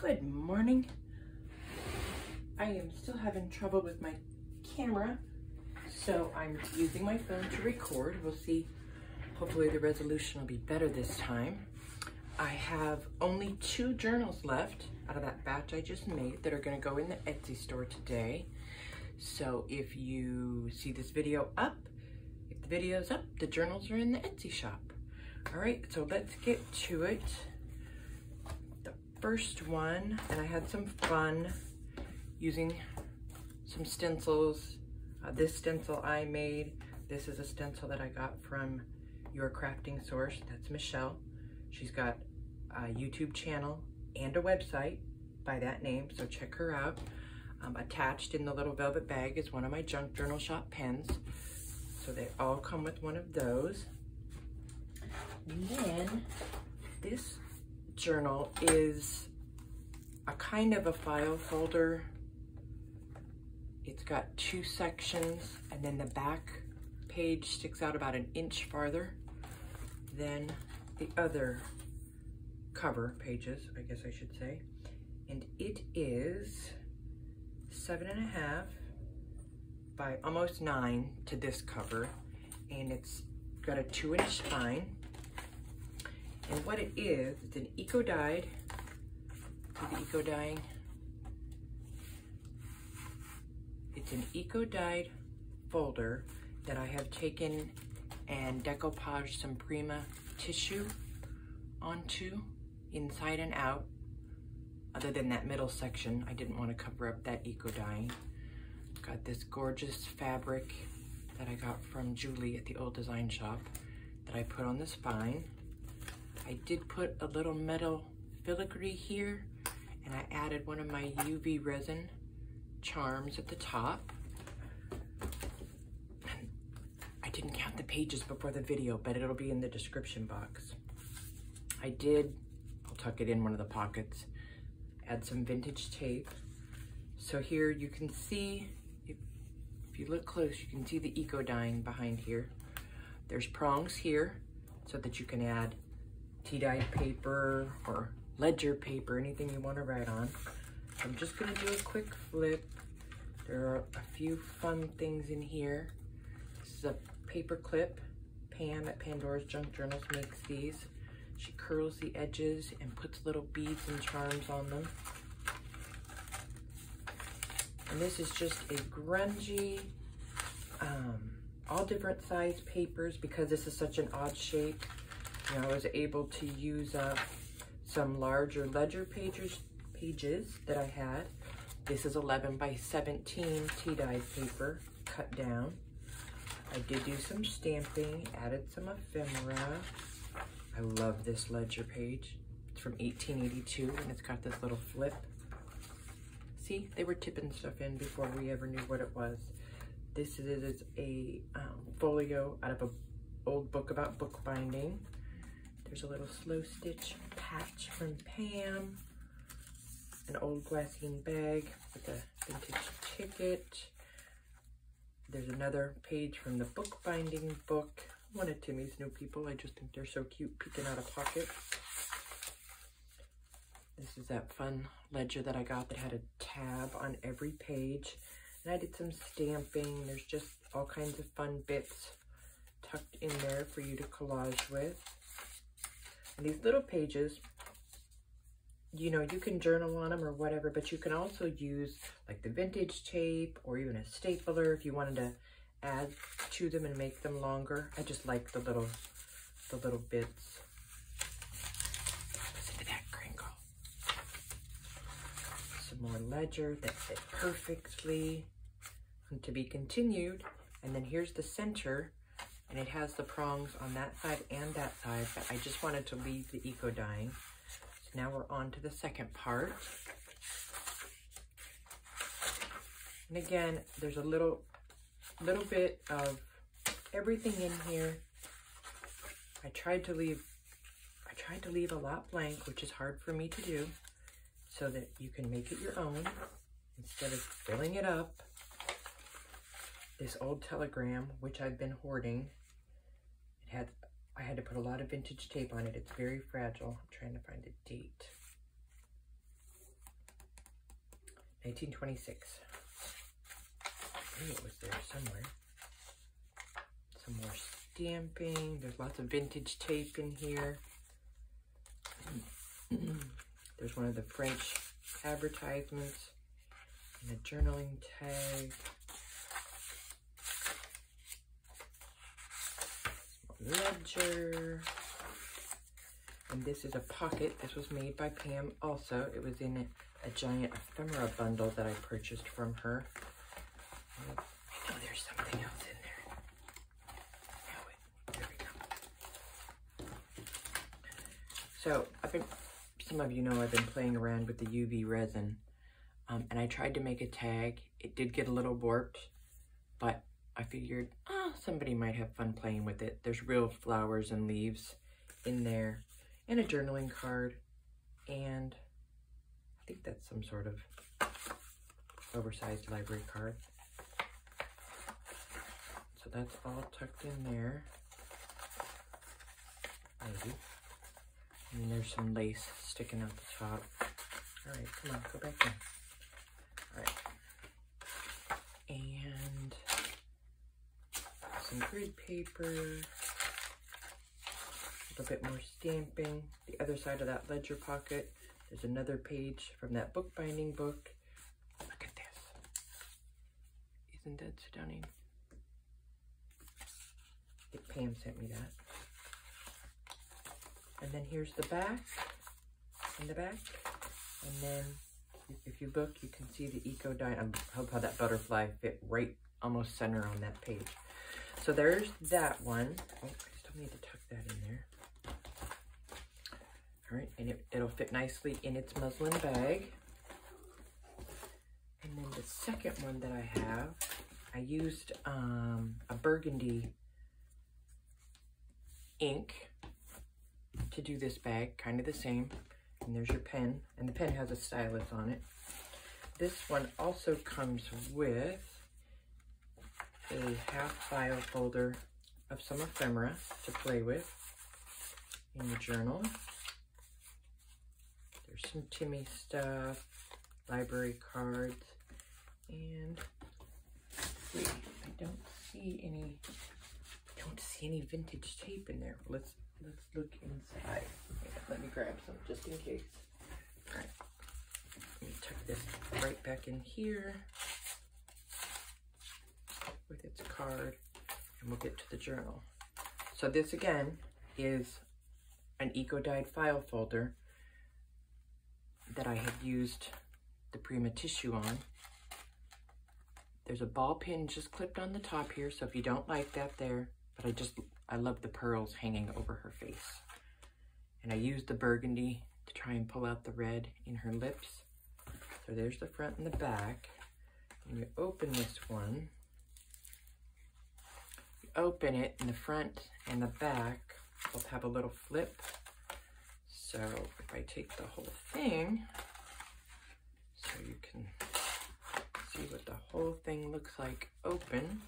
Good morning. I am still having trouble with my camera, so I'm using my phone to record. We'll see, hopefully the resolution will be better this time. I have only two journals left out of that batch I just made that are gonna go in the Etsy store today. So if you see this video up, if the video's up, the journals are in the Etsy shop. All right, so let's get to it first one, and I had some fun using some stencils. Uh, this stencil I made, this is a stencil that I got from Your Crafting Source. That's Michelle. She's got a YouTube channel and a website by that name, so check her out. Um, attached in the little velvet bag is one of my junk journal shop pens. So they all come with one of those. And then this journal is a kind of a file folder. It's got two sections and then the back page sticks out about an inch farther than the other cover pages, I guess I should say. And it is seven and a half by almost nine to this cover. And it's got a two inch spine and what it is, it's an eco dyed. The eco dyeing? It's an eco dyed folder that I have taken and decoupaged some Prima tissue onto inside and out. Other than that middle section, I didn't want to cover up that eco dyeing. Got this gorgeous fabric that I got from Julie at the old design shop that I put on the spine. I did put a little metal filigree here and I added one of my UV resin charms at the top. I didn't count the pages before the video, but it'll be in the description box. I did, I'll tuck it in one of the pockets, add some vintage tape. So here you can see, if, if you look close, you can see the eco dyeing behind here. There's prongs here so that you can add tea-dyed paper or ledger paper, anything you want to write on. I'm just going to do a quick flip. There are a few fun things in here. This is a paper clip. Pam at Pandora's Junk Journals makes these. She curls the edges and puts little beads and charms on them. And this is just a grungy, um, all different size papers because this is such an odd shape. I was able to use up some larger ledger pages, pages that I had. This is 11 by 17 tea-dyed paper cut down. I did do some stamping, added some ephemera. I love this ledger page. It's from 1882 and it's got this little flip. See, they were tipping stuff in before we ever knew what it was. This is a um, folio out of an old book about bookbinding. There's a little slow stitch patch from Pam, an old glassine bag with a vintage ticket. There's another page from the bookbinding book. One of Timmy's new people. I just think they're so cute peeking out of pocket. This is that fun ledger that I got that had a tab on every page. And I did some stamping. There's just all kinds of fun bits tucked in there for you to collage with. These little pages, you know, you can journal on them or whatever, but you can also use like the vintage tape or even a stapler if you wanted to add to them and make them longer. I just like the little, the little bits. Listen to that crinkle. Some more ledger that fit perfectly. And to be continued. And then here's the center and it has the prongs on that side and that side, but I just wanted to leave the eco dyeing. So now we're on to the second part. And again, there's a little, little bit of everything in here. I tried to leave, I tried to leave a lot blank, which is hard for me to do, so that you can make it your own instead of filling it up this old telegram, which I've been hoarding had I had to put a lot of vintage tape on it. It's very fragile. I'm trying to find a date. 1926. Maybe it was there somewhere. Some more stamping. There's lots of vintage tape in here. There's one of the French advertisements and a journaling tag. Ledger. And this is a pocket. This was made by Pam also. It was in a, giant ephemera bundle that I purchased from her. I know there's something else in there. Oh, wait. There we go. So I've been, some of you know I've been playing around with the UV resin. Um, and I tried to make a tag. It did get a little warped, but I figured, oh, somebody might have fun playing with it. There's real flowers and leaves in there and a journaling card, and I think that's some sort of oversized library card. So that's all tucked in there. Maybe. And there's some lace sticking out the top. All right, come on, go back in. All right. Grid paper a little bit more stamping. The other side of that ledger pocket, there's another page from that bookbinding book. Look at this. Isn't that stunning? Pam sent me that. And then here's the back, in the back. And then if you look, you can see the eco dyeing. I hope how that butterfly fit right almost center on that page. So there's that one. Oh, I still need to tuck that in there. All right, and it, it'll fit nicely in its muslin bag. And then the second one that I have, I used um, a burgundy ink to do this bag, kind of the same. And there's your pen, and the pen has a stylus on it. This one also comes with a half file folder of some ephemera to play with in your journal There's some Timmy stuff, library cards, and I don't see any, don't see any vintage tape in there. Let's let's look inside. Let me grab some just in case. All right, let me tuck this right back in here with its card, and we'll get to the journal. So this again is an eco-dyed file folder that I had used the Prima tissue on. There's a ball pin just clipped on the top here, so if you don't like that there, but I just, I love the pearls hanging over her face. And I used the burgundy to try and pull out the red in her lips. So there's the front and the back. When you open this one, open it in the front and the back both have a little flip so if I take the whole thing, so you can see what the whole thing looks like open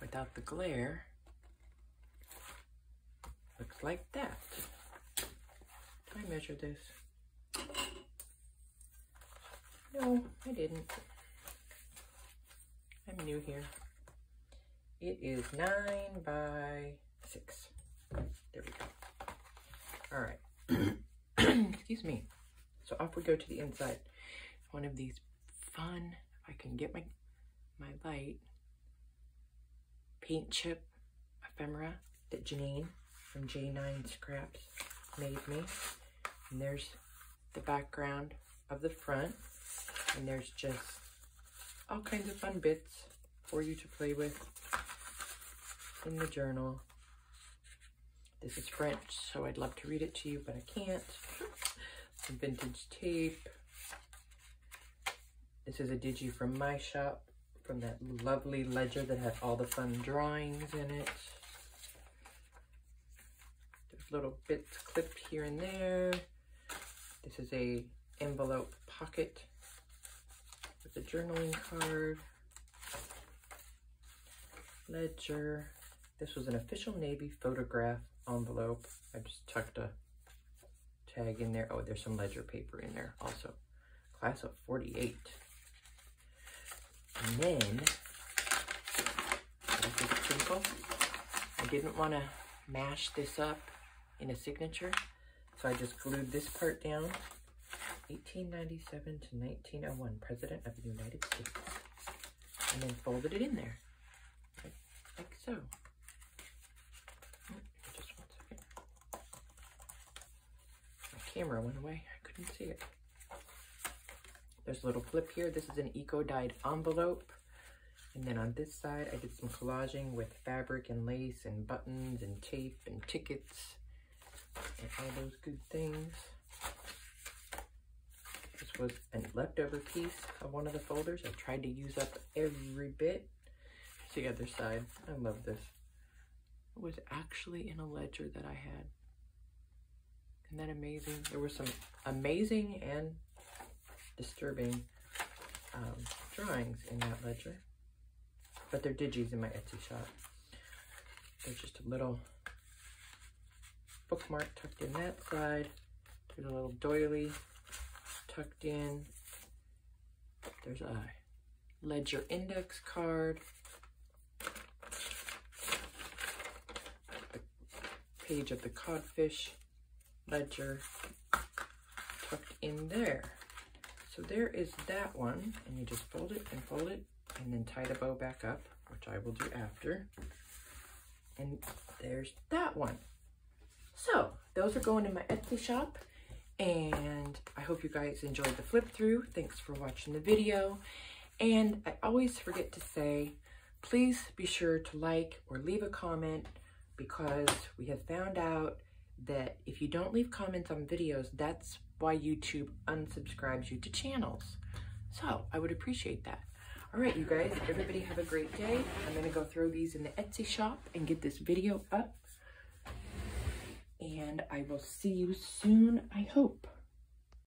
without the glare, looks like that. Did I measure this? No, I didn't. I'm new here. It is nine by six. There we go. All right. Excuse me. So off we go to the inside. One of these fun, if I can get my, my light, paint chip ephemera that Janine from J9 Scraps made me. And there's the background of the front. And there's just all kinds of fun bits for you to play with the journal. This is French, so I'd love to read it to you, but I can't. Some vintage tape. This is a digi from my shop, from that lovely ledger that had all the fun drawings in it. There's little bits clipped here and there. This is a envelope pocket with a journaling card. Ledger. This was an official Navy photograph envelope. I just tucked a tag in there. Oh, there's some ledger paper in there also. Class of 48. And then. I didn't want to mash this up in a signature, so I just glued this part down. 1897 to 1901, President of the United States. And then folded it in there, like, like so. Oh, just one second. My camera went away, I couldn't see it. There's a little flip here. This is an eco-dyed envelope. And then on this side, I did some collaging with fabric and lace and buttons and tape and tickets and all those good things. This was a leftover piece of one of the folders. I tried to use up every bit. Here's the other side. I love this. It was actually in a ledger that I had. Isn't that amazing? There were some amazing and disturbing um, drawings in that ledger. But they're digis in my Etsy shop. There's just a little bookmark tucked in that side. There's a little doily tucked in. There's a ledger index card. The page of the codfish ledger tucked in there. So there is that one, and you just fold it and fold it, and then tie the bow back up, which I will do after. And there's that one. So those are going in my Etsy shop, and I hope you guys enjoyed the flip through. Thanks for watching the video. And I always forget to say, please be sure to like or leave a comment because we have found out that if you don't leave comments on videos, that's why YouTube unsubscribes you to channels. So I would appreciate that. All right, you guys, everybody have a great day. I'm gonna go throw these in the Etsy shop and get this video up. And I will see you soon, I hope.